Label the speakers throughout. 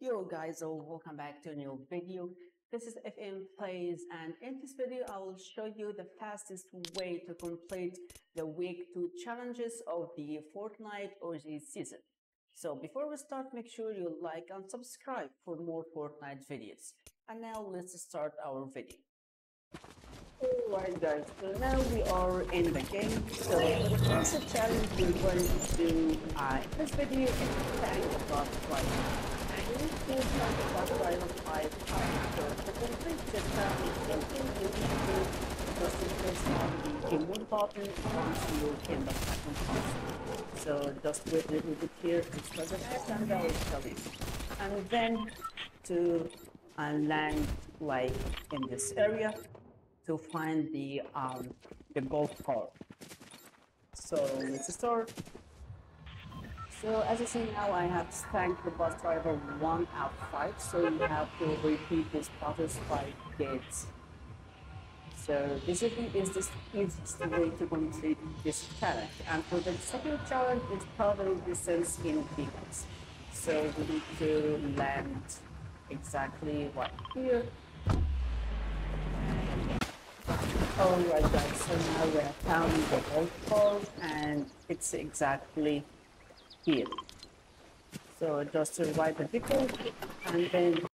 Speaker 1: Yo guys, so welcome back to a new video. This is FN Plays and in this video I will show you the fastest way to complete the week 2 challenges of the Fortnite OG season. So before we start, make sure you like and subscribe for more Fortnite videos. And now let's start our video. Alright guys, so now we are in the game. So this is challenge we're going to do uh, this video is So just wait a little bit here start the match and you. And then to uh, land like in this area to find the um, the golf cart. So let's start. So as you see now, I have spanked the bus driver one out of five. So you have to repeat this process five days. So basically, is the easiest way to complete this challenge. And for the second challenge, it's probably distance in vehicles. So we need to land exactly right here. Alright guys, so now we have found the golf cart and it's exactly here. So just to write the vehicle and then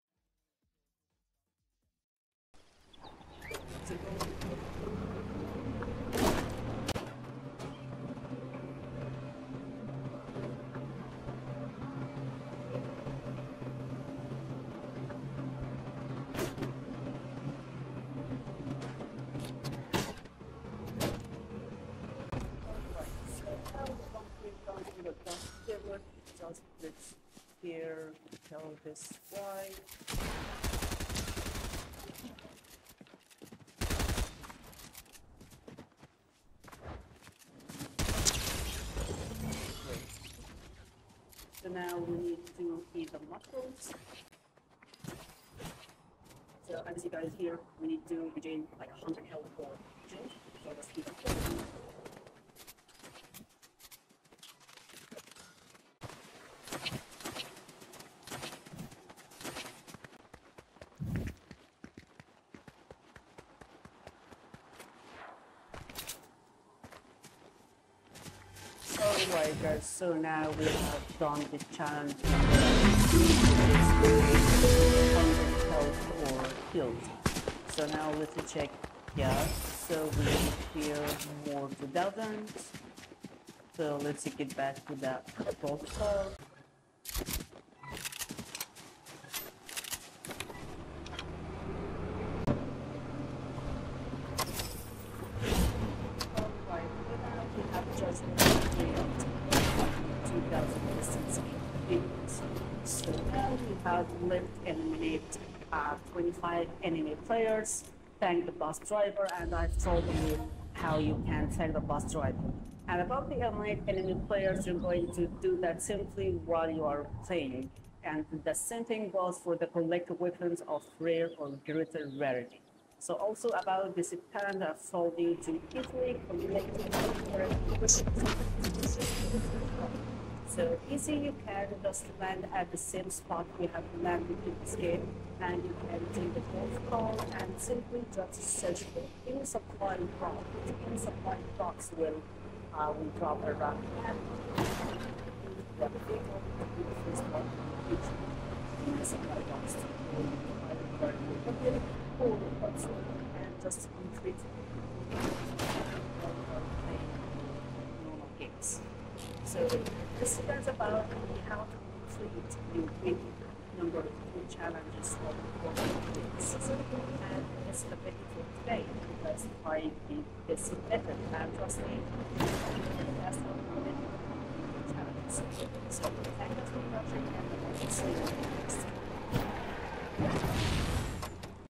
Speaker 1: why. So now we need to eat the mushrooms. So as you guys hear, we need to regain like 100 health for. So let's. So now we have done the challenge or. So now let's check yeah. So we here more to thousand. So let's get back to that. Alright, so now So we have left eliminate uh, 25 enemy players, thank the bus driver, and I've told you how you can thank the bus driver. And about the eliminate enemy players, you're going to do that simply while you are playing. And the same thing goes for the collect weapons of rare or greater rarity. So also about this I've told you to easily collect so easy you can just land at the same spot we have landed in this game and you can take the golf cart and simply just search for any supply box. Any supply box will uh, will drop around and in and just retreat normal games. So this is about how to complete your big number of challenges of the weeks. And it's the video for today because I did this method and trust me, that's not the many challenges. So thank you and